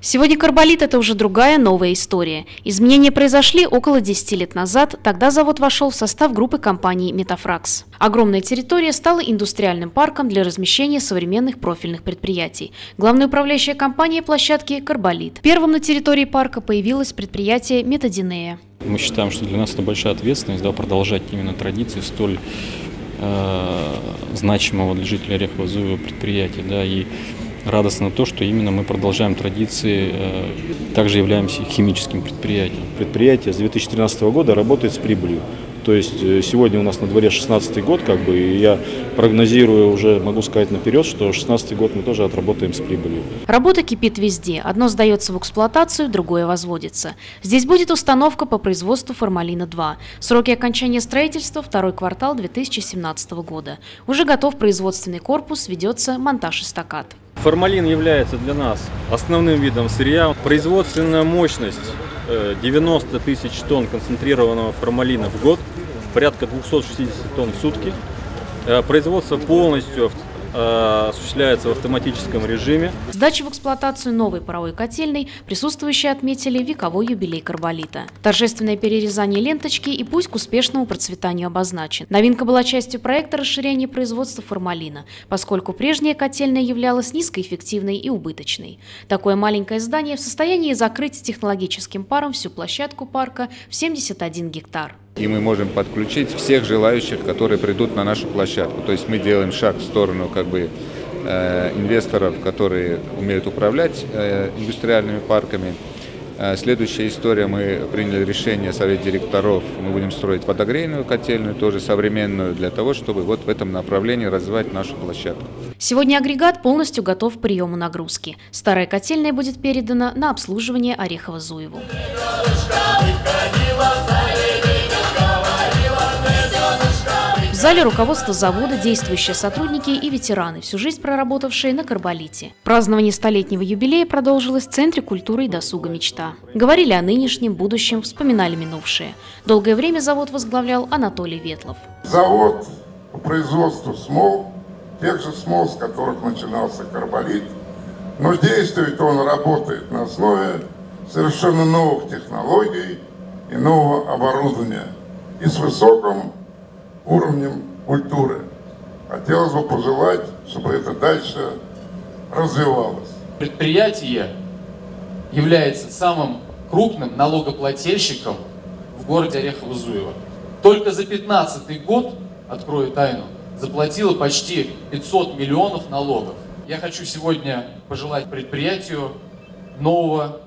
Сегодня карболит – это уже другая новая история. Изменения произошли около 10 лет назад, тогда завод вошел в состав группы компаний «Метафракс». Огромная территория стала индустриальным парком для размещения современных профильных предприятий. Главная управляющая компания площадки – «Карболит». Первым на территории парка появилось предприятие «Метадинея». Мы считаем, что для нас это большая ответственность да, продолжать именно традиции столь э, значимого для жителей Орехово-Зуева предприятия. Да, и радостно то, что именно мы продолжаем традиции, э, также являемся химическим предприятием. Предприятие с 2013 года работает с прибылью. То есть э, сегодня у нас на дворе 16 год, как бы, и я прогнозирую уже, могу сказать наперед, что 16 год мы тоже отработаем с прибылью. Работа кипит везде. Одно сдается в эксплуатацию, другое возводится. Здесь будет установка по производству формалина-2. Сроки окончания строительства – второй квартал 2017 года. Уже готов производственный корпус, ведется монтаж эстакад. Формалин является для нас основным видом сырья. Производственная мощность 90 э, тысяч тонн концентрированного формалина в год, порядка 260 тонн в сутки. Э, производство полностью Э, осуществляется в автоматическом режиме. Сдача в эксплуатацию новой паровой котельной присутствующие отметили вековой юбилей карболита. Торжественное перерезание ленточки и пусть к успешному процветанию обозначен. Новинка была частью проекта расширения производства формалина, поскольку прежняя котельная являлась низкоэффективной и убыточной. Такое маленькое здание в состоянии закрыть технологическим паром всю площадку парка в 71 гектар и мы можем подключить всех желающих, которые придут на нашу площадку. То есть мы делаем шаг в сторону как бы э, инвесторов, которые умеют управлять э, индустриальными парками. Э, следующая история, мы приняли решение, совет директоров, мы будем строить водогрейную котельную, тоже современную, для того, чтобы вот в этом направлении развивать нашу площадку. Сегодня агрегат полностью готов к приему нагрузки. Старая котельная будет передана на обслуживание Орехово-Зуеву. Зале руководство завода, действующие сотрудники и ветераны, всю жизнь проработавшие на Карболите. Празднование столетнего юбилея продолжилось в Центре культуры и досуга «Мечта». Говорили о нынешнем, будущем, вспоминали минувшее. Долгое время завод возглавлял Анатолий Ветлов. Завод по производству смол, тех же смол, с которых начинался Карболит, но действует он, работает на основе совершенно новых технологий и нового оборудования и с высоким уровнем культуры. Хотелось бы пожелать, чтобы это дальше развивалось. Предприятие является самым крупным налогоплательщиком в городе Орехово-Зуево. Только за 2015 год, открою тайну, заплатило почти 500 миллионов налогов. Я хочу сегодня пожелать предприятию нового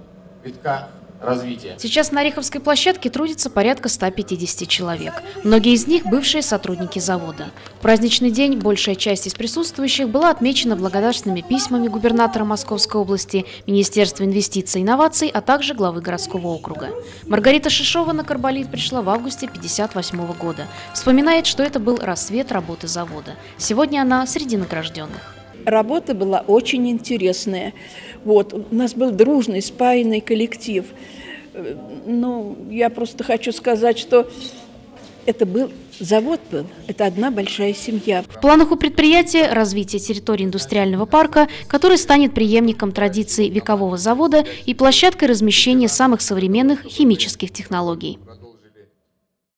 витка развития. Сейчас на Ореховской площадке трудится порядка 150 человек. Многие из них – бывшие сотрудники завода. В праздничный день большая часть из присутствующих была отмечена благодарственными письмами губернатора Московской области, Министерства инвестиций и инноваций, а также главы городского округа. Маргарита Шишова на Карболит пришла в августе 1958 года. Вспоминает, что это был рассвет работы завода. Сегодня она среди награжденных. Работа была очень интересная. Вот, у нас был дружный, спаянный коллектив. Ну, я просто хочу сказать, что это был завод был, это одна большая семья. В планах у предприятия развитие территории индустриального парка, который станет преемником традиций векового завода и площадкой размещения самых современных химических технологий.